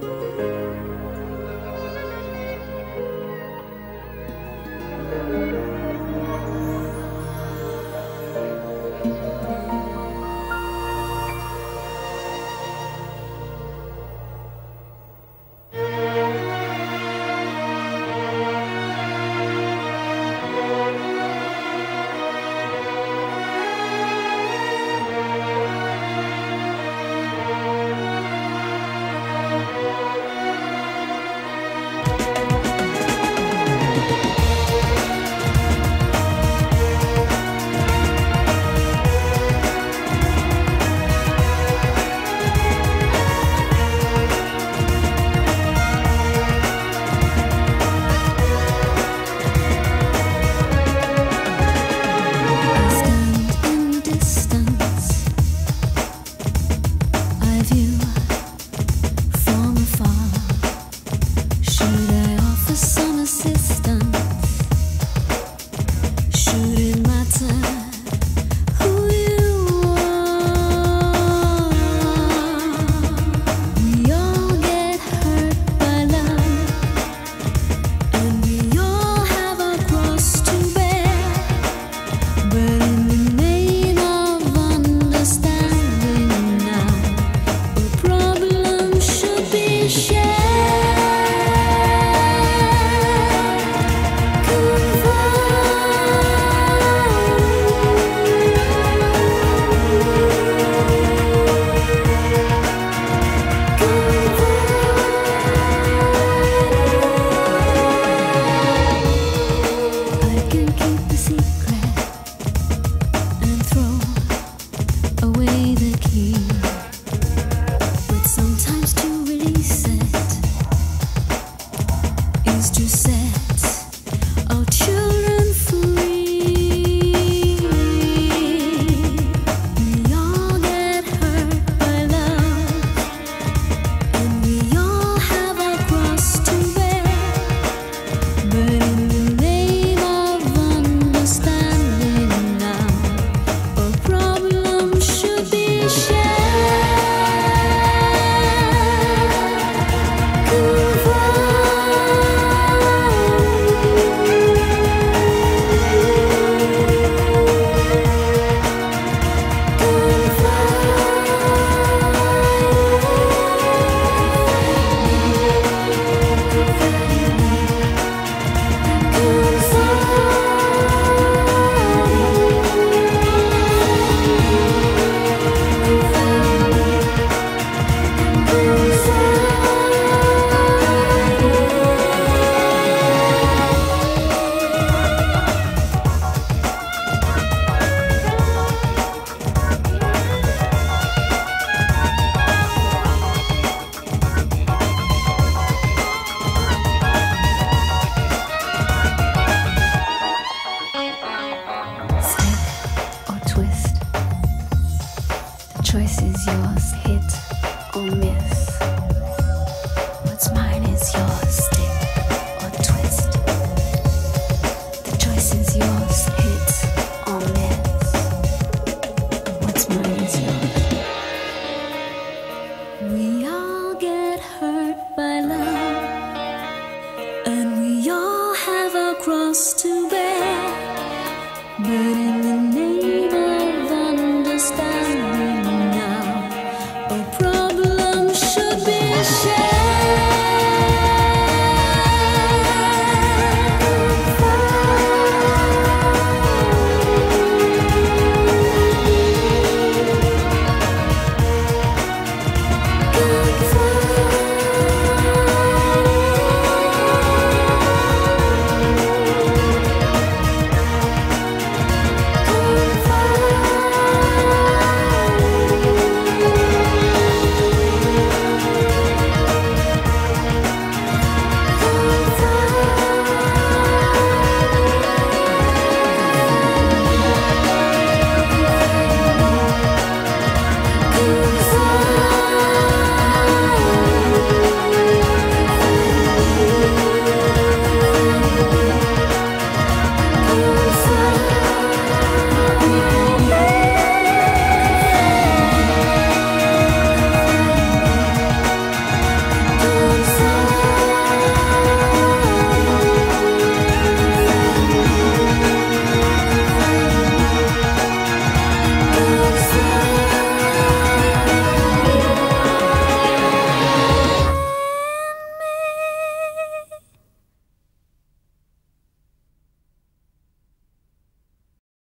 Música with you. to say. The choice is yours, hit or miss. What's mine is yours, stick or twist. The choice is yours, hit or miss. What's mine is yours. We are.